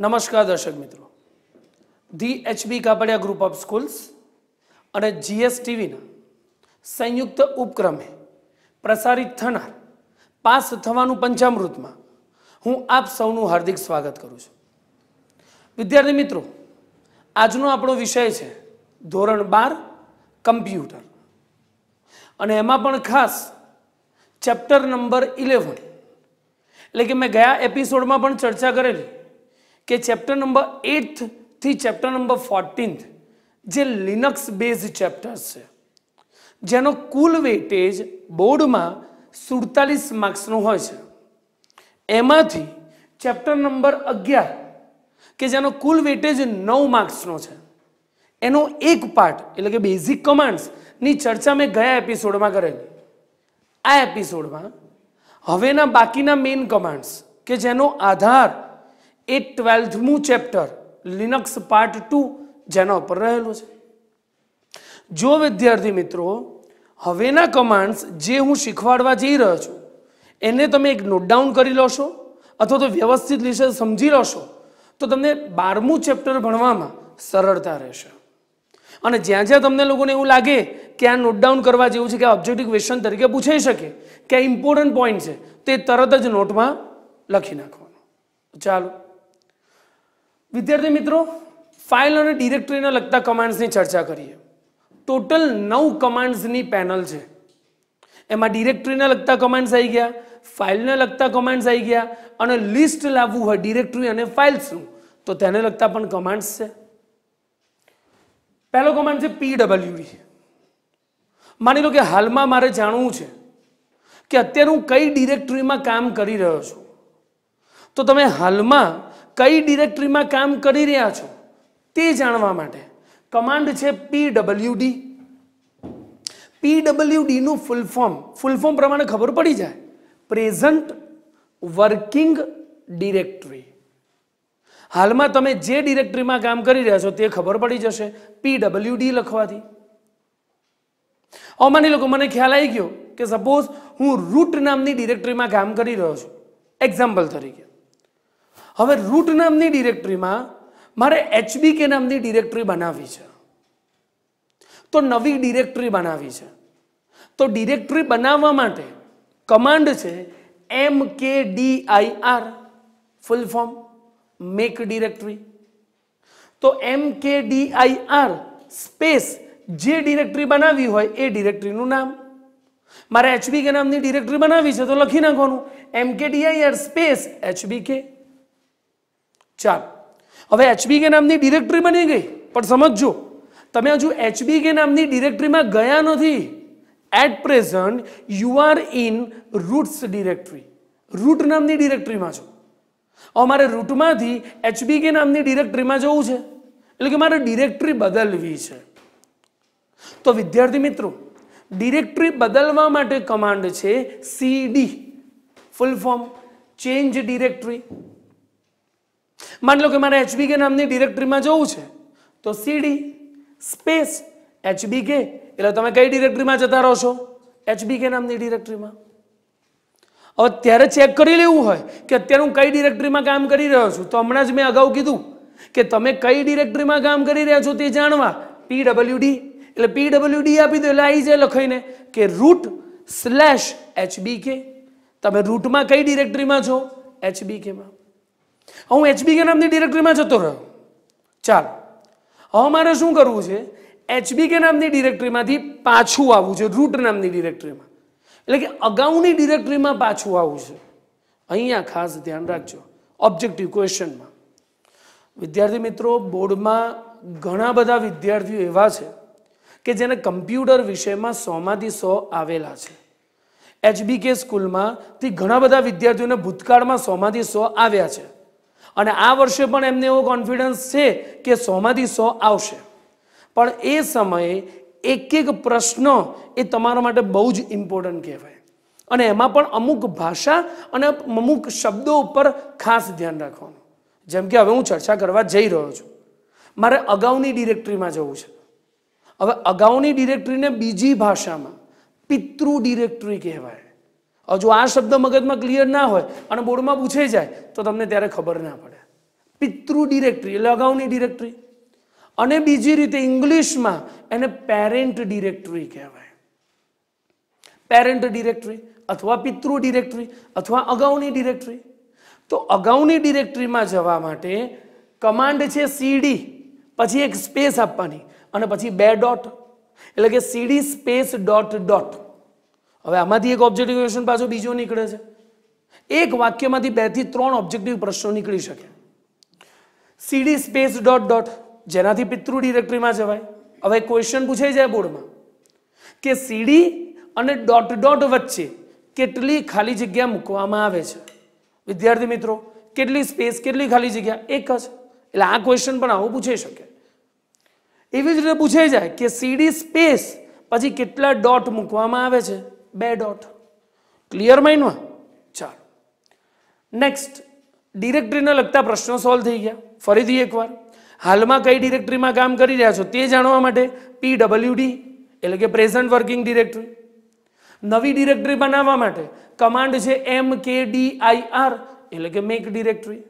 નમસ્કાર દર્શક મિત્રો. The HB Kapadia group of schools અને જીએસ ટીવીના સંયુક્ત ઉપક્રમે પ્રસારિત થનાર, પાસ થવાનું પંચામૃતમાં હું આપ સૌનું હાર્દિક સ્વાગત કરું છું. વિદ્યાર્થી મિત્રો, આજનો આપણો વિષય છે ધોરણ બાર, કમ્પ્યુટર. અને એમાં પણ ખાસ ચેપ્ટર નંબર ઇલેવન એટલે કે મેં ગયા એપિસોડમાં પણ ચર્ચા કરેલી કે ચેપ્ટર નંબર એઇથથી ચેપ્ટર નંબર ફોર્ટીન્થ જે લિનક્સ બેઝ ચેપ્ટર્સ છે. જેનો કુલ વેટેજ બોર્ડમાં સુડતાલીસ માર્ક્સનો હોય છે. એમાંથી ચેપ્ટર નંબર અગિયાર કે જેનો કુલ વેટેજ નવ માર્ક્સનો છે. એનો એક પાર્ટ એટલે કે બેઝિક કમાન્ડ્સની ચર્ચા મેં ગયા એપિસોડમાં કરેલી. આ એપિસોડમાં હવેના બાકીના મેઇન કમાન્ડ્સ કે જેનો આધાર એ ટ્વેલ્થમું ચેપ્ટર લિનક્સ પાર્ટ ટુ જેના ઉપર રહેલો છે. જો વિદ્યાર્થી મિત્રો, હવેના કમાન્ડ્સ જે હું શીખવાડવા જઈ રહ્યો છું, એને તમે એક નોટ ડાઉન કરી લોશો, અથવા તો વ્યવસ્થિત રીતે સમજી લોશો, તો તમને બારમું ચેપ્ટર ભણવામાં સરળતા રહેશે. અને જ્યાં જ્યાં તમને લોકોને એવું લાગે કે આ નોટ ડાઉન કરવા જેવું છે, કે ઓબ્જેક્ટિવ ક્વેશ્ચન તરીકે પૂછાઈ શકે, કે આ ઇમ્પોર્ટન્ટ પોઈન્ટ છે, તે તરત જ નોટમાં લખી નાખવાનું. ચાલો. વિદ્યાર્થી મિત્રો ફાઇલ અને ડિરેક્ટરીને લગતા કમાન્ડ્સની ચર્ચા કરીએ. ટોટલ નવ કમાન્ડ્સની પેનલ છે. એમાં ડિરેક્ટરીને લગતા કમાન્ડ્સ આવી ગયા ફાઇલને લગતા કમાન્ડ્સ આવી ગયા, અને લિસ્ટ લાવવું હોય ડિરેક્ટરી અને ફાઇલ્સનું તો તેને લગતા પણ કમાન્ડ્સ છે. પહેલો કમાન્ડ છે પીડબલ્યુડી માની લો કે હાલમાં મારે જાણવું છે કે અત્યારે હું કઈ ડિરેક્ટરીમાં કામ કરી રહ્યો છું. તો તમે હાલમાં કઈ ડિરેક્ટરીમાં કામ કરી રહ્યા છો તે જાણવા માટે કમાન્ડ છે પીડબ્લ્યુડી. પીડબ્લ્યુડીનું ફૂલ ફોર્મ ફૂલ ફોર્મ પ્રમાણે ખબર પડી જાય. પ્રેઝન્ટ વર્કિંગ ડિરેક્ટરી હાલમાં તમે જે ડિરેક્ટરીમાં કામ કરી રહ્યા છો તે ખબર પડી જશે પીડબ્લ્યુડી લખવાથી. હવે માની લોકો મને ખ્યાલ આવી ગયો કે સપોઝ હું રૂટ નામની ડિરેક્ટરીમાં કામ કરી રહ્યો છું. એક્ઝામ્પલ તરીકે. હવે રૂટ નામની ડિરેક્ટરીમાં મારે એચબીકે નામની ડિરેક્ટરી બનાવવી છે. તો નવી ડિરેક્ટરી બનાવવી છે. તો ડિરેક્ટરી બનાવવા માટે કમાન્ડ છે M K D I R full form make directory તો M K D I R space જે ડિરેક્ટરી બનાવી હોય એ ડિરેક્ટરીનું નામ. મારે એચબીકે નામની ડિરેક્ટરી બનાવી છે તો લખી નાખવાનું. એમ કે ડીઆઈઆર સ્પેસ એચબીકે ચાલો. હવે એચબીકે નામની ડિરેક્ટરી બની ગઈ, પણ સમજજો, તમે હજુ એચબીકે નામની ડિરેક્ટરીમાં ગયા નથી. At present you are in roots directory root નામની ડિરેક્ટરીમાં છો. હવે મારે રૂટમાંથી એચબીકે નામની ડિરેક્ટરીમાં જવું છે. એટલે કે મારે ડિરેક્ટરી બદલવી છે. તો વિદ્યાર્થી મિત્રો, ડિરેક્ટરી બદલવા માટે કમાન્ડ છે CD full form change directory માની લો કે મારે એચબીકે નામની ડિરેક્ટરીમાં જવું છે, તો સીડી સ્પેસ એચબીકે એટલે તમે કઈ ડિરેક્ટરીમાં જતા રહો છો? એચબીકે નામની ડિરેક્ટરીમાં. હવે ત્યારે ચેક કરી લેવું હોય કે અત્યારે હું કઈ ડિરેક્ટરીમાં કામ કરી રહ્યો છું, તો હમણાં જ મેં અગાઉ કીધું કે તમે કઈ ડિરેક્ટરીમાં કામ કરી રહ્યા છો તે જાણવા. પીડબલ્યુડી એટલે પીડબલ્યુડી આપી દો, એટલે આવી જાય લખાઈને કે રૂટ સ્લેશ એચબીકે તમે રૂટમાં કઈ ડિરેક્ટરીમાં છો? એચબીકેમાં હું એચબીકે નામની ડિરેક્ટરીમાં જતો રહ્યો. ચાલો. હવે મારે શું કરવું છે? એચબીકે નામની ડિરેક્ટરીમાંથી પાછું આવવું છે રૂટ નામની ડિરેક્ટરીમાં એટલે કે અગાઉની ડિરેક્ટરીમાં પાછું આવવું છે. અહીંયા ખાસ ધ્યાન રાખજો ઓબ્જેક્ટિવ ક્વેશ્ચનમાં વિદ્યાર્થી મિત્રો, બોર્ડમાં ઘણા બધા વિદ્યાર્થીઓ એવા છે કે જેને કમ્પ્યુટર વિષયમાં સોમાંથી સો આવેલા છે. એચબીકે સ્કૂલમાંથી ઘણા બધા વિદ્યાર્થીઓને ભૂતકાળમાં સોમાંથી સો આવ્યા છે. અને આ વર્ષે પણ એમને એવો કોન્ફિડન્સ છે કે સોમાંથી સો આવશે. પણ એ સમયે એક એક પ્રશ્ન એ તમારા માટે બહુ જ ઇમ્પોર્ટન્ટ કહેવાય. અને એમાં પણ અમુક ભાષા અને અમુક શબ્દો ઉપર ખાસ ધ્યાન રાખવાનું. જેમ કે હવે હું ચર્ચા કરવા જઈ રહ્યો છું. મારે અગાઉની ડિરેક્ટરીમાં જવું છે. હવે અગાઉની ડિરેક્ટરીને બીજી ભાષામાં પિતૃ ડિરેક્ટરી કહેવાય. હવે જો આ શબ્દ મગજમાં ક્લિયર ના હોય અને બોર્ડમાં પૂછાઈ જાય, તો તમને ત્યારે ખબર ના પડે. પિતૃ ડિરેક્ટરી એટલે અગાઉની ડિરેક્ટરી અને બીજી રીતે ઇંગ્લિશમાં એને પેરેન્ટ ડિરેક્ટરી કહેવાય. પેરેન્ટ ડિરેક્ટરી અથવા પિતૃ ડિરેક્ટરી અથવા અગાઉની ડિરેક્ટરી તો અગાઉની ડિરેક્ટરીમાં જવા માટે કમાન્ડ છે સીડી પછી એક સ્પેસ આપવાની અને પછી બે ડોટ એટલે કે સીડી સ્પેસ ડોટ ડોટ હવે આમાંથી એક ઓબ્જેક્ટિવ ક્વેશ્ચન પાછો બીજો નીકળે છે. એક વાક્યમાંથી બેથી ત્રણ ઓબ્જેક્ટિવ પ્રશ્નો નીકળી શકે. સીડી સ્પેસ ડોટ ડોટ જેનાથી પિતૃ ડિરેક્ટરીમાં જવાય. હવે ક્વેશ્ચન પૂછાઈ જાય બોર્ડમાં કે સીડી અને ડોટ ડોટ વચ્ચે કેટલી ખાલી જગ્યા મૂકવામાં આવે છે? વિદ્યાર્થી મિત્રો, કેટલી સ્પેસ કેટલી ખાલી જગ્યા? એક જ. એટલે આ ક્વેશ્ચન પણ આવું પૂછાઈ શકે. એવી જ રીતે પૂછાઈ જાય કે સીડી સ્પેસ પછી કેટલા ડોટ મૂકવામાં આવે છે? બે ડોટ ક્લિયર માઇન્ડમાં ચાલો. નેક્સ્ટ ડિરેક્ટરીને લગતા પ્રશ્નો સોલ્વ થઈ ગયા. ફરીથી એકવાર. હાલમાં કઈ ડિરેક્ટરીમાં કામ કરી રહ્યા છો તે જાણવા માટે પી ડબલ્યુડી એટલે કે પ્રેઝન્ટ વર્કિંગ ડિરેક્ટરી નવી ડિરેક્ટરી બનાવવા માટે કમાન્ડ છે M K D I R એટલે કે મેક ડિરેક્ટરી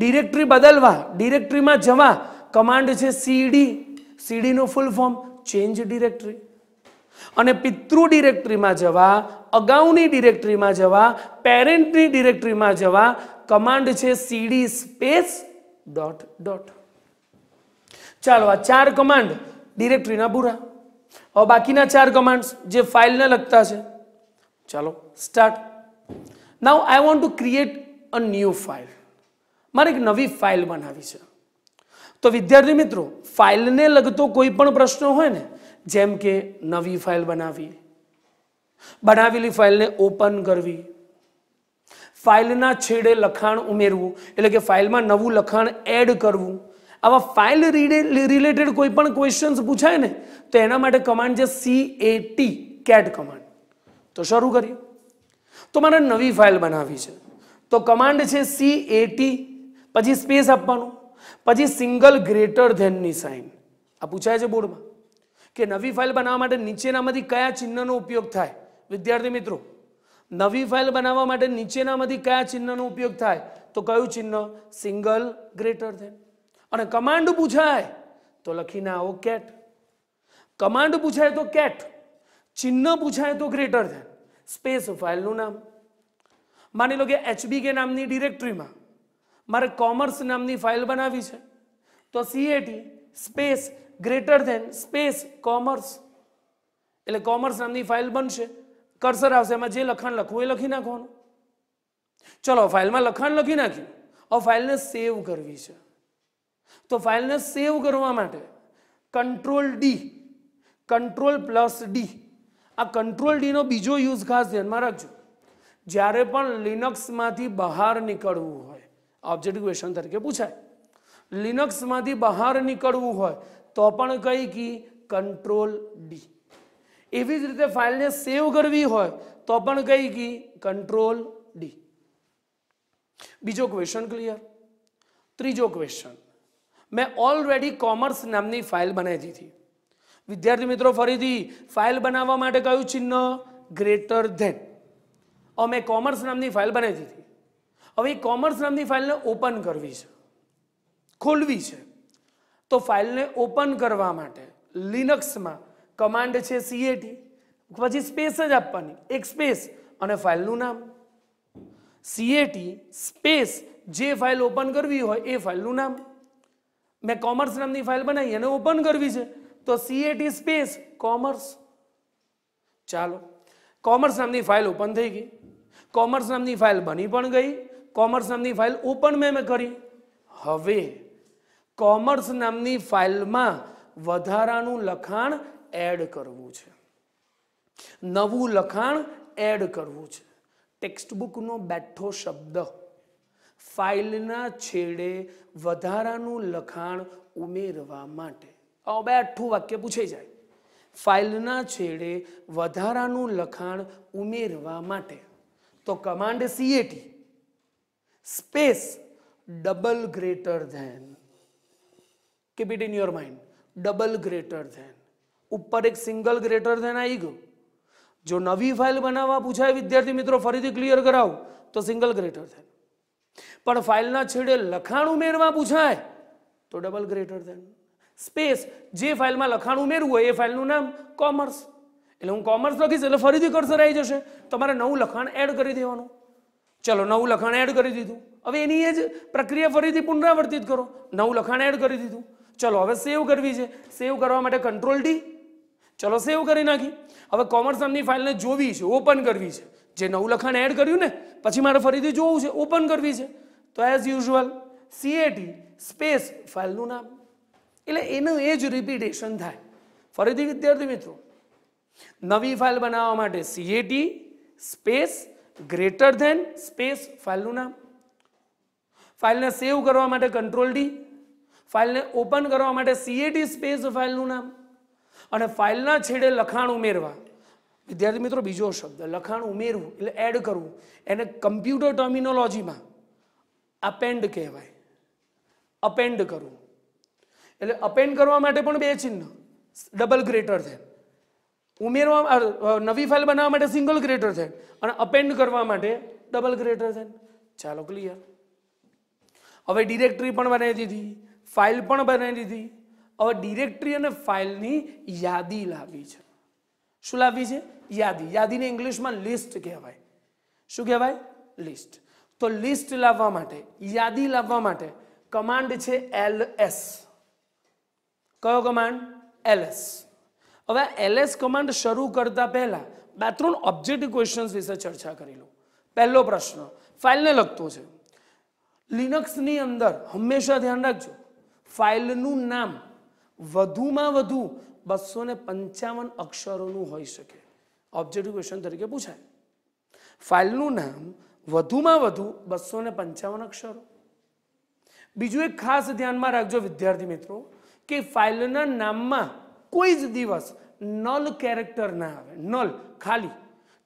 ડિરેક્ટરી બદલવા ડિરેક્ટરીમાં જવા કમાન્ડ છે સીડી સીડીનું ફૂલ ફોર્મ ચેન્જ ડિરેક્ટરી અને પિતૃ ડિરેક્ટરીમાં જવા, અગાઉની ડિરેક્ટરીમાં જવા પેરેન્ટની ડિરેક્ટરીમાં જવા, કમાન્ડ છે સીડી સ્પેસ ડોટ ડોટ ચાલો, આ ચાર કમાન્ડ ડિરેક્ટરીના પૂરા હવે બાકીના ચાર કમાન્ડ્સ જે ફાઇલને લગતા છે. ચાલો start now I want to create a new file મારે એક નવી ફાઇલ બનાવી છે. તો વિદ્યાર્થી મિત્રો, ફાઇલને લગતો કોઈ પણ પ્રશ્ન હોય ને જેમ કે નવી ફાઇલ બનાવી, બનાવેલી ફાઇલને ઓપન કરવી, ફાઇલના છેડે લખાણ ઉમેરવું, એટલે કે ફાઇલમાં નવું લખાણ એડ કરવું. આવા ફાઇલ રિલેટેડ કોઈ પણ ક્વેશ્ચન્સ પૂછાય ને, તો એના માટે કમાન્ડ છે C A T cat command તો શરૂ કરીએ. તો મારે નવી ફાઇલ બનાવવી છે. તો કમાન્ડ છે સી એ ટી પછી સ્પેસ આપવાનું, પછી સિંગલ ગ્રેટર ધેનની સાઇન આ પૂછાય છે બોર્ડમાં કે નવી ફાઇલ બનાવવા માટે નીચેનામાંથી કયા ચિહ્નનો ઉપયોગ થાય? વિદ્યાર્થી મિત્રો, નવી ફાઇલ બનાવવા માટે નીચેનામાંથી કયા ચિહ્નનો ઉપયોગ થાય? તો કયું ચિહ્ન? Single, greater than. અને કમાન્ડ પૂછાય, તો લખીને આવો કેટ. કમાન્ડ પૂછાય તો કેટ, ચિહ્ન પૂછાય તો ગ્રેટર ધેન. સ્પેસ ફાઇલનું નામ. માની લો કે એચબી કે નામની ડિરેક્ટરીમાં મારે કોમર્સ નામની ફાઇલ બનાવી છે. તો CAT, space greater than space commerce એટલે કોમર્સ નામની ફાઇલ બનશે. કર્સર આવશે. એમાં જે લખાણ લખવું એ લખી નાખવાનું. ચલો ફાઇલમાં લખાણ લખી નાખ્યું. હવે ફાઇલને સેવ કરવી છે. તો ફાઇલને સેવ કરવા માટે control D control plus D આ કંટ્રોલ ડીનો બીજો યુઝ ખાસ ધ્યાનમાં રાખજો. જ્યારે પણ લિનક્સમાંથી બહાર નીકળવું હોય ઓબ્જેક્ટ ક્વેશ્ચન તરીકે પૂછાય. લિનક્સમાંથી બહાર નીકળવું હોય તો પણ કઈ કી? કંટ્રોલ ડી એવી જ રીતે ફાઇલને સેવ કરવી હોય તો પણ કઈ કી? કંટ્રોલ ડી બીજો ક્વેશ્ચન ક્લિયર ત્રીજો ક્વેશ્ચન મેં ઓલરેડી કોમર્સ નામની ફાઇલ બનાવી દીધી વિદ્યાર્થી મિત્રો, ફરીથી ફાઇલ બનાવવા માટે કયું ચિહ્ન? ગ્રેટર ધેન હવે મેં કોમર્સ નામની ફાઇલ બનાવી દીધી હવે કોમર્સ નામની ફાઇલને ઓપન કરવી છે. ખોલવી છે. તો ફાઇલને ઓપન કરવા માટે લિનક્સમાં કમાન્ડ છે સીએટી પછી સ્પેસ જ આપવાની, એક સ્પેસ અને ફાઇલનું નામ. સીએટી સ્પેસ જે ફાઇલ ઓપન કરવી હોય એ ફાઇલનું નામ. મેં કોમર્સ નામની ફાઇલ બનાવી, એને ઓપન કરવી છે, તો સીએટી સ્પેસ, કોમર્સ. ચાલો, કોમર્સ નામની ફાઇલ ઓપન થઈ ગઈ. કોમર્સ નામની ફાઇલ બની પણ ગઈ. કોમર્સ નામની ફાઇલ ઓપન મેં મેં કરી. હવે કોમર્સ નામની ફાઇલમાં વધારાનું લખાણ એડ કરવું છે. નવું લખાણ એડ કરવું છે. ટેક્સ્ટ બુકનો બેઠો શબ્દ. ફાઇલના છેડે વધારાનું લખાણ ઉમેરવા માટે. બેઠું વાક્ય પૂછાઈ જાય. ફાઇલના છેડે વધારાનું લખાણ ઉમેરવા માટે. તો command CAT space double greater than. Keep it in your mind double greater than ઉપર એક સિંગલ ગ્રેટર ધેન આવી ગયું. જો નવી ફાઇલ બનાવવા પૂછાય વિદ્યાર્થી મિત્રો, ફરીથી ક્લિયર કરાવું, તો સિંગલ ગ્રેટર ધેન પણ ફાઇલના છેડે લખાણ ઉમેરવા પૂછાય, તો ડબલ ગ્રેટર ધેન સ્પેસ જે ફાઇલમાં લખાણ ઉમેરવું હોય, એ ફાઇલનું નામ કોમર્સ એટલે હું કોમર્સ લખીશ, એટલે ફરીથી કર્સર આવી જશે. તમારે નવું લખાણ એડ કરી દેવાનું. ચલો, નવું લખાણ એડ કરી દીધું. હવે એની એ જ પ્રક્રિયા ફરીથી પુનરાવર્તિત કરો. નવું લખાણ એડ કરી દીધું. ચલો, હવે સેવ કરવી છે. સેવ કરવા માટે કંટ્રોલ ડી ચલો, સેવ કરી નાખી. હવે કોમર્સ નામની ફાઇલને જોવી છે ઓપન કરવી છે. જે નવું લખાણ એડ કર્યું ને, પછી મારે ફરીથી જોવું છે ઓપન કરવી છે. તો એઝ યુઝ્યુઅલ સીએટી સ્પેસ ફાઇલનું નામ. એટલે એનું એ જ રિપીટેશન થાય. ફરીથી વિદ્યાર્થી મિત્રો, નવી ફાઇલ બનાવવા માટે CAT space greater than space ફાઇલનું નામ. ફાઇલને સેવ કરવા માટે કંટ્રોલ ડી ફાઇલને ઓપન કરવા માટે સીએટી સ્પેસ ફાઇલનું નામ અને ફાઇલના છેડે લખાણ ઉમેરવા. વિદ્યાર્થી મિત્રો, બીજો શબ્દ, લખાણ ઉમેરવું એટલે એડ કરવું. એને કમ્પ્યુટર ટર્મિનોલોજીમાં અપેન્ડ કહેવાય. અપેન્ડ કરવું. એટલે અપેન્ડ કરવા માટે પણ બે ચિહ્ન ડબલ ગ્રેટર છે ઉમેરવા નવી ફાઇલ બનાવવા માટે સિંગલ ગ્રેટર થેન અને અપેન્ડ કરવા માટે ડબલ ગ્રેટર થેન ચાલો ક્લિયર હવે ડિરેક્ટરી પણ બનાવી દીધી. ફાઇલ પણ બનાવી દીધી. હવે ડિરેક્ટરી અને ફાઇલની યાદી લાવી છે. શું લાવવી છે? યાદી. યાદીને ઇંગ્લિશમાં લિસ્ટ કહેવાય. શું કહેવાય? લિસ્ટ. તો લિસ્ટ લાવવા માટે, યાદી લાવવા માટે કમાન્ડ છે એલ એસ. કયો કમાન્ડ? એલએસ હવે એલ એસ કમાન્ડ શરૂ કરતા પહેલા બે ત્રણ ઓબ્જેક્ટિવ ક્વેશ્ચન્સ વિશે ચર્ચા કરી લો પહેલો પ્રશ્ન, ફાઇલને લગતો છે. લિનક્સની અંદર હંમેશા ધ્યાન રાખજો. ફાઇલનું નામ વધુમાં વધુ બસો ને પંચાવન અક્ષરોનું હોઈ શકે. ઓબ્જેક્ટિવ ક્વેશ્ચન તરીકે પૂછાય. ફાઇલનું નામ વધુમાં વધુ બસો ને પંચાવન અક્ષરો. બીજું એક ખાસ ધ્યાનમાં રાખજો વિદ્યાર્થી મિત્રો, કે ફાઇલના નામમાં કોઈ જ દિવસ નલ કેરેક્ટર ના આવે. નલ ખાલી.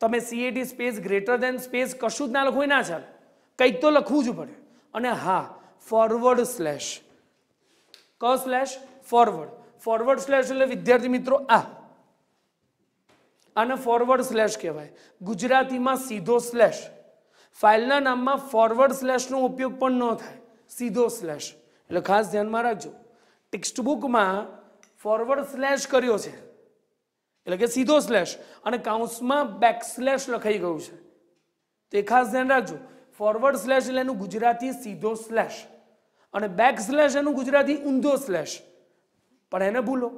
તમે CAT space greater than space કશું જ ના લખો ના ચાલે. કંઈક તો લખવું જ પડે. અને હા ફોરવર્ડ સ્લેશ ક સ્લેશ ફોરવર્ડ ફોરવર્ડ સ્લેશ એટલે વિદ્યાર્થી મિત્રો આ. આને ફોરવર્ડ સ્લેશ કહેવાય. ગુજરાતીમાં સીધો સ્લેશ ફાઇલના નામમાં ફોરવર્ડ સ્લેશનો ઉપયોગ પણ ન થાય. સીધો સ્લેશ એટલે ખાસ ધ્યાનમાં રાખજો. ટેક્સ્ટ બુકમાં ફોરવર્ડ સ્લેશ કર્યો છે. એટલે કે સીધો સ્લેશ અને કાઉન્સમાં બેક સ્લેશ લખાઈ ગયું છે. તે ખાસ ધ્યાન રાખજો. ફોરવર્ડ સ્લેશ એટલે એનું ગુજરાતી સીધો સ્લેશ અને બેક સ્લેશ એનું ગુજરાતી ઊંધો સ્લેશ પણ એને ભૂલો.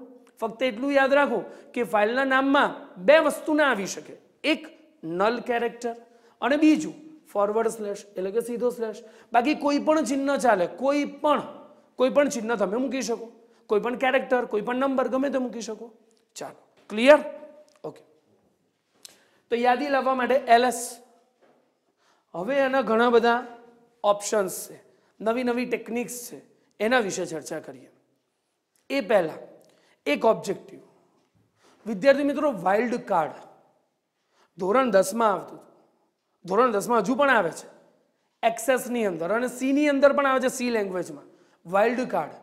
ફક્ત એટલું યાદ રાખો કે ફાઇલના નામમાં બે વસ્તુ ના આવી શકે. એક નલ કેરેક્ટર અને બીજું ફોરવર્ડ સ્લેશ એટલે કે સીધો સ્લેશ બાકી કોઈ પણ ચિહ્ન ચાલે. કોઈ પણ કોઈ પણ ચિહ્ન તમે મૂકી શકો. કોઈ પણ કેરેક્ટર કોઈ પણ નંબર ગમે તે મૂકી શકો. ચાલો ક્લિયર ઓકે તો યાદી લાવવા માટે એલએસ હવે એના ઘણા બધા ઓપ્શન્સ છે. નવી નવી ટેકનિક્સ છે, એના વિશે ચર્ચા કરીએ. એ પહેલાં, એક ઓબ્જેક્ટિવ વિદ્યાર્થી મિત્રો વાઇલ્ડ કાર્ડ ધોરણ દસમાં આવતું ધોરણ દસમાં હજુ પણ આવે છે. એક્સેસની અંદર અને સીની અંદર પણ આવે છે સી લેંગ્વેજમાં વાઇલ્ડ કાર્ડ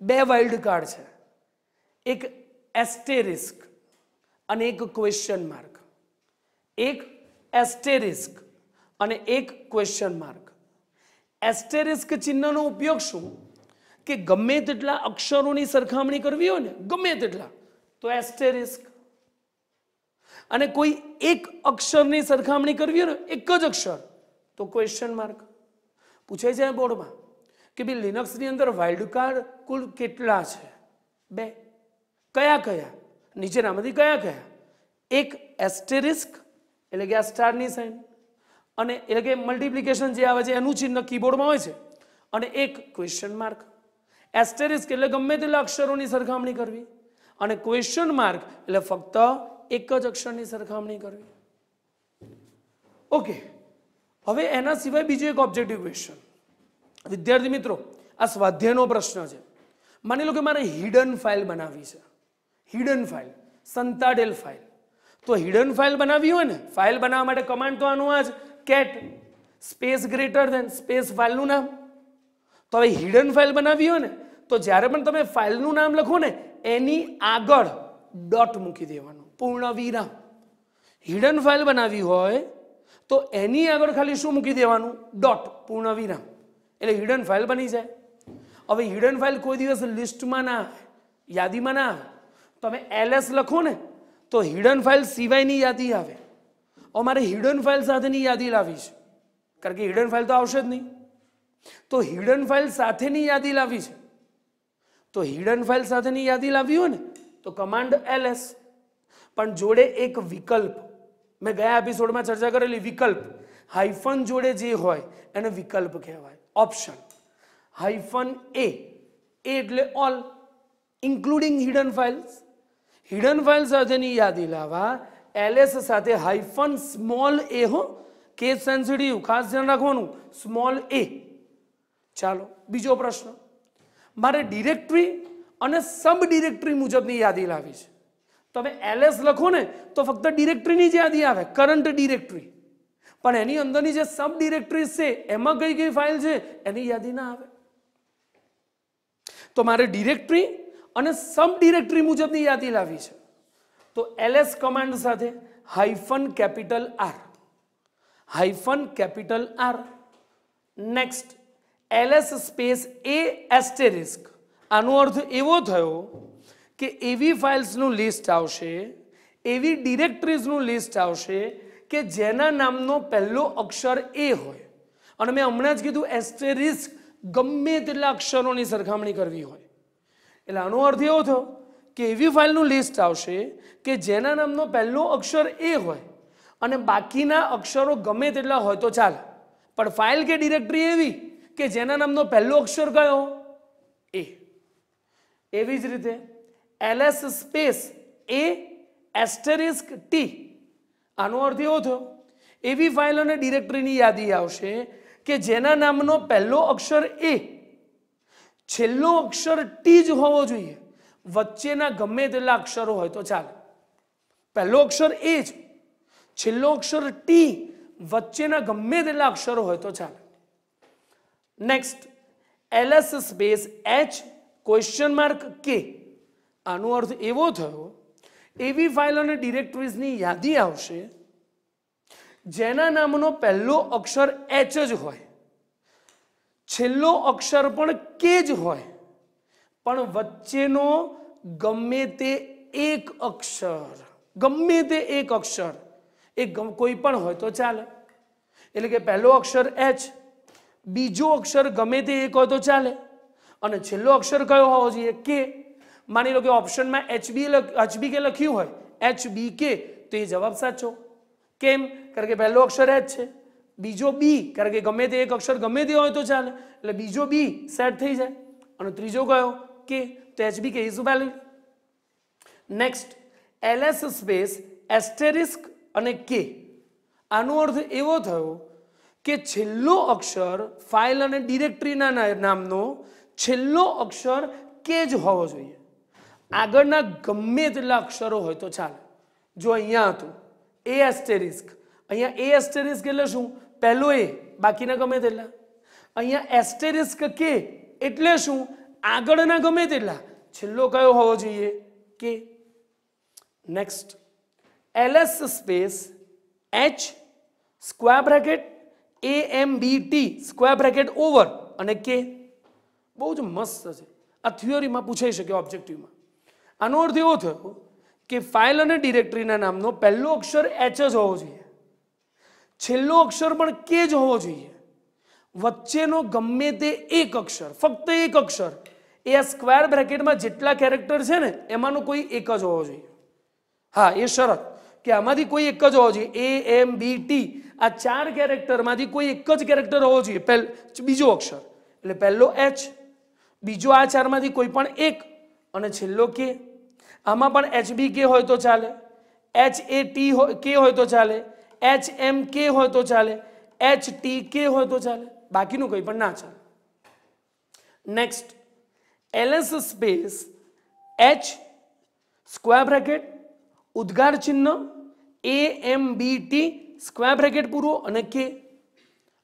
બે વાઇલ્ડ કાર્ડ છે. એક એસ્ટેરિસ્ક અને એક ક્વેશ્ચન માર્ક એક એસ્ટેરિસ્ક અને એક ક્વેશ્ચન માર્ક એસ્ટેરિસ્ક ચિહ્નનો ઉપયોગ શું? કે ગમે તેટલા અક્ષરોની સરખામણી કરવી હોય ને, ગમે તેટલા, તો એસ્ટેરિસ્ક. અને કોઈ એક અક્ષરની સરખામણી કરવી હોય ને, એક જ અક્ષર, તો ક્વેશ્ચન માર્ક પૂછાય છે બોર્ડમાં કે ભાઈ લિનક્સની અંદર વાઇલ્ડ કાર્ડ કુલ કેટલા છે? બે. કયા કયા? નીચેનામાંથી કયા કયા? એક એસ્ટેરિસ્ક, એટલે કે આ સ્ટારની સાઇન. અને એટલે કે મલ્ટિપ્લિકેશન જે આવે છે, એનું ચિહ્ન કીબોર્ડમાં હોય છે. અને એક ક્વેશ્ચન માર્ક એસ્ટેરિસ્ક એટલે ગમે તેટલા અક્ષરોની સરખામણી કરવી. અને ક્વેશ્ચન માર્ક એટલે ફક્ત એક જ અક્ષરની સરખામણી કરવી. ઓકે હવે એના સિવાય બીજું એક ઓબ્જેક્ટિવ ક્વેશ્ચન વિદ્યાર્થી મિત્રો, આ સ્વાધ્યાયનો પ્રશ્ન છે. માની લો કે મારે હિડન ફાઇલ બનાવવી છે. હિડન ફાઇલ સંતાડેલ ફાઇલ તો હિડન ફાઇલ બનાવવી હોય ને ફાઇલ બનાવવા માટે કમાન્ડ તો આનું આ જ. Cat space greater than space ફાઇલનું નામ. તો હવે હિડન ફાઇલ બનાવી હોય ને, તો જ્યારે પણ તમે ફાઇલનું નામ લખો ને, એની આગળ ડોટ મૂકી દેવાનું, પૂર્ણ વિરામ. હિડન ફાઇલ બનાવવી હોય, તો એની આગળ ખાલી શું મૂકી દેવાનું? ડોટ પૂર્ણ વિરામ. એટલે હિડન ફાઇલ બની જાય. હવે હિડન ફાઇલ કોઈ દિવસ લિસ્ટમાં ના આવે, યાદીમાં ના આવે. તમે એલએસ લખો ને, તો હિડન ફાઇલ સિવાયની યાદી આવે. અમારે હિડન ફાઇલ સાથેની યાદી લાવી છે કારણ કે હિડન ફાઇલ તો આવશે જ નહીં તો હિડન ફાઇલ સાથેની યાદી લાવી છે તો હિડન ફાઇલ સાથેની યાદી લાવી હોય ને તો કમાન્ડ એલએસ પણ જોડે એક વિકલ્પ મેં ગયા એપિસોડમાં ચર્ચા કરેલી વિકલ્પ હાઇફન જોડે જે હોય એને વિકલ્પ કહેવાય ઓપ્શન હાઇફન એ એ એટલે all including hidden files hidden file સાથેની યાદી લાવવા એલએસ સાથે હાઇફન સ્મોલ એ હો કેસ સેન્સિટિવ, ખાસ ધ્યાન રાખવાનું, સ્મોલ એ. ચાલો, બીજો પ્રશ્ન. મારે ડિરેક્ટરી અને સબ ડિરેક્ટરી મુજબની યાદી લાવી છે. તમે એલએસ લખો ને, તો ફક્ત ડિરેક્ટરીની જ યાદી આવે, કરંટ ડિરેક્ટરી. પણ એની અંદરની જે સબ ડિરેક્ટરી છે, એમાં કઈ કઈ ફાઇલ છે, એની યાદી ના આવે. તો મારે ડિરેક્ટરી અને સબ ડિરેક્ટરી મુજબની યાદી લાવી છે. તો એલએસ કમાન્ડ સાથે hyphen capital R. Hyphen capital R. Next LS space A asterisk. આનો અર્થ એવો થયો કે એવી ફાઇલ્સનું લિસ્ટ આવશે, એવી ડિરેક્ટરીઝનું લિસ્ટ આવશે કે જેના નામનો પહેલો અક્ષર એ હોય. અને મેં હમણાં જ કીધું એસ્ટેરિસ્ક ગમે તેટલા અક્ષરોની સરખામણી કરવી હોય. એટલે આનો અર્થ એવો થયો કે એવી ફાઇલનું લિસ્ટ આવશે કે જેના નામનો પહેલો અક્ષર એ હોય અને બાકીના અક્ષરો ગમે તેટલા હોય તો ચાલે. પણ ફાઇલ કે ડિરેક્ટરી એવી કે જેના નામનો પહેલો અક્ષર કયો? એ. એવી જ રીતે LS space A asterisk T આનો અર્થ એવો થયો. એવી ફાઇલ અને ડિરેક્ટરીની યાદી આવશે કે જેના નામનો પહેલો અક્ષર એ. છેલ્લો અક્ષર ટી જ હોવો જોઈએ. વચ્ચેના ગમે તેટલા અક્ષરો હોય તો ચાલે. પહેલો અક્ષર એ જ. છેલ્લો અક્ષર ટી વચ્ચેના ગમે તેટલા અક્ષરો હોય તો ચાલે. Next LS space H question mark K આનો અર્થ એવો થયો, એવી ફાઇલ અને ડિરેક્ટરીઝની યાદી આવશે, જેના નામનો પહેલો અક્ષર એચ જ હોય. છેલ્લો અક્ષર પણ કે જ હોય. પણ વચ્ચેનો ગમે તે એક અક્ષર, ગમે તે એક અક્ષર, એ કોઈ પણ હોય તો ચાલે. એટલે કે પહેલો અક્ષર એચ બીજો અક્ષર ગમે તે એક હોય તો ચાલે. અને છેલ્લો અક્ષર કયો હોવો જોઈએ? કે માની લો કે ઓપ્શનમાં એચબી એચબી કે લખ્યું હોય એચબી કે તો એ જવાબ સાચો. કેમ? કારણ કે પહેલો અક્ષર એચ છે. બીજો બી કારણ કે ગમે તે એક અક્ષર ગમે તે હોય તો ચાલે. એટલે બીજો બી સેટ થઈ જાય. અને ત્રીજો કયો? કે તો HB K is valid next LS space asterisk અને કે આનો અર્થ એવો થયો કે છેલ્લો અક્ષર ફાઇલ અને ડિરેક્ટરીના નામનો છેલ્લો અક્ષર કે જ હોવો જોઈએ. આગળના ગમે તેટલા અક્ષરો હોય તો ચાલે. જો અહીંયા હતું એ એસ્ટેરિસ્ક અહીંયા એ એસ્ટેરિસ્ક એટલે શું? પહેલો એ બાકીના ગમે તેટલા. અહીંયા એસ્ટેરિસ્ક કે એટલે શું? આગળના ગમે તેટલા, છેલ્લો કયો હોવો જોઈએ? K next LS space H square bracket A M B T square bracket over અને કે બહુ જ મસ્ત છે. આ થિયોરીમાં પૂછાઈ શકે ઓબ્જેક્ટિવમાં આનો અર્થ એવો થયો કે ફાઇલ અને ડિરેક્ટરીના નામનો પહેલો અક્ષર એચ જ હોવો જોઈએ. છેલ્લો અક્ષર પણ કે જ હોવો જોઈએ. વચ્ચેનો ગમે તે એક અક્ષર, ફક્ત એક અક્ષર, એ આ સ્ક્વેર બ્રેકેટમાં જેટલા કેરેક્ટર છે ને, એમાંનો કોઈ એક જ હોવો જોઈએ. હા, એ શરત કે આમાંથી કોઈ એક જ હોવો જોઈએ. એ એમ બી ટી આ ચાર કેરેક્ટરમાંથી કોઈ એક જ કેરેક્ટર હોવો જોઈએ. પહેલ, બીજો અક્ષર, એટલે પહેલો એચ બીજો આ ચારમાંથી કોઈ પણ એક, અને છેલ્લો કે આમાં પણ એચ બી કે હોય તો ચાલે. એચ એ ટી કે હોય તો ચાલે. એચ એમ કે હોય તો ચાલે. એચ ટી કે હોય તો ચાલે. બાકીનું કંઈ પણ ના ચાલે. Next LS space H square bracket ઉદ્ગાર ચિહ્ન A M B T square bracket પૂરો અને કે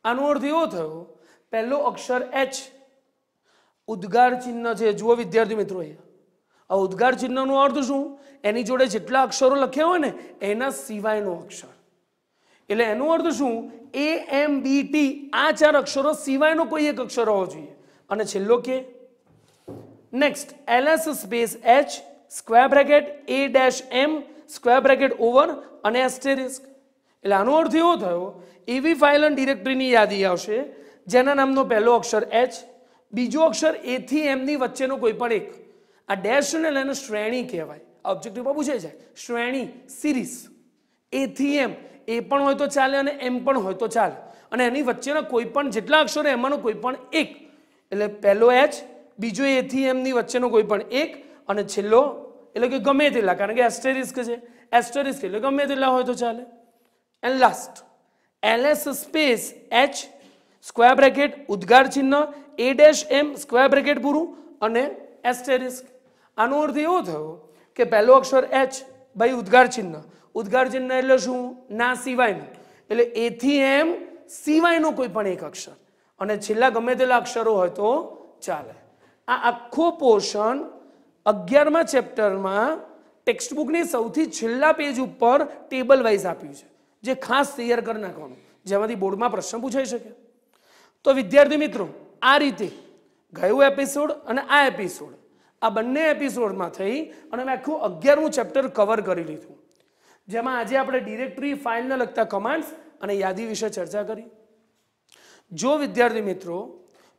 આનો અર્થ એવો થયો, પહેલો અક્ષર એચ ઉદ્ગાર ચિહ્ન છે, જુઓ વિદ્યાર્થી મિત્રો અહીંયા. આ ઉદ્ગાર ચિહ્નનો અર્થ શું? એની જોડે જેટલા અક્ષરો લખ્યા હોય ને, એના સિવાયનો અક્ષર. એટલે એનો અર્થ શું? એ એમ બી ટી આ ચાર અક્ષરો સિવાયનો કોઈ એક અક્ષર હોવો જોઈએ. અને છેલ્લો K? Next LS space H square bracket A dash M square bracket over અને એસ્ટેરિસ્ક એટલે આનો અર્થ એવો થયો, એવી ફાઇલ અને ડિરેક્ટરીની યાદી આવશે, જેના નામનો પહેલો અક્ષર એચ બીજો અક્ષર એ થી એમની વચ્ચેનો કોઈ પણ એક. આ ડેશ લઈને શ્રેણી કહેવાય. ઓબ્જેક્ટિવમાં પૂછે છે. શ્રેણી સિરીઝ એ થી એમ એ પણ હોય તો ચાલે અને એમ પણ હોય તો ચાલે. અને એની વચ્ચેના કોઈ પણ જેટલા અક્ષરો એમાંનો કોઈ પણ એક. એટલે પહેલો એચ બીજો એથી એમની વચ્ચેનો કોઈ પણ એક અને છેલ્લો, એટલે કે ગમે તેટલા, કારણ કે એસ્ટેરિસ્ક છે. એસ્ટેરિસ્ક એટલે ગમે તેટલા હોય તો ચાલે. And last LS space H square bracket ઉદ્ગાર ચિહ્ન A dash M square bracket પૂરું અને એસ્ટેરિસ્ક આનો અર્થ એવો થયો કે પહેલો અક્ષર એચ ભાઈ ઉદ્ગાર ચિહ્ન. ઉદ્ગાર એટલે શું? ના સિવાયનું. એટલે એથી એમ સિવાયનો કોઈ પણ એક અક્ષર. અને છેલ્લા ગમે તેલા અક્ષરો હોય તો ચાલે. આ આખો પોર્શન અગિયારમા ચેપ્ટરમાં ટેક્સ્ટ બુકની સૌથી છેલ્લા પેજ ઉપર ટેબલ વાઇઝ આપ્યું છે. જે ખાસ તૈયાર કરી નાખવાનું. જેમાંથી બોર્ડમાં પ્રશ્ન પૂછાઈ શકે. તો વિદ્યાર્થી મિત્રો, આ રીતે ગયું એપિસોડ અને આ એપિસોડ. આ બંને એપિસોડમાં થઈ અને મેં આખું અગિયારમું ચેપ્ટર કવર કરી લીધું. જેમાં આજે આપણે ડિરેક્ટરી ફાઇલને લગતા કમાન્ડ્સ અને યાદી વિશે ચર્ચા કરી. જો વિદ્યાર્થી મિત્રો,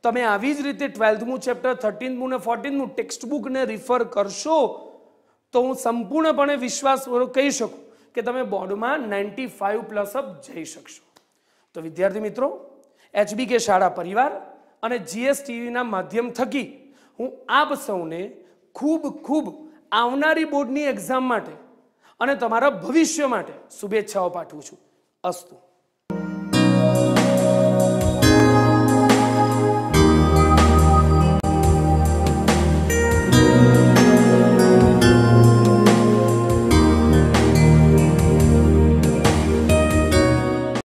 તમે આવી જ રીતે ટ્વેલ્થમું ચેપ્ટર થર્ટીનમું ને ફોર્ટીનમું ટેક્સ્ટ બુકને રિફર કરશો, તો હું સંપૂર્ણપણે વિશ્વાસપૂર્વક કહી શકું કે તમે બોર્ડમાં નાઇન્ટી ફાઇવ પ્લસ અપ જઈ શકશો. તો વિદ્યાર્થી મિત્રો એચબી કે શાળા પરિવાર અને જીએસટીવીના માધ્યમ થકી હું આપ સૌને ખૂબ ખૂબ આવનારી બોર્ડની એક્ઝામ માટે અને તમારા ભવિષ્ય માટે શુભેચ્છાઓ પાઠવું છું. અસ્તુ.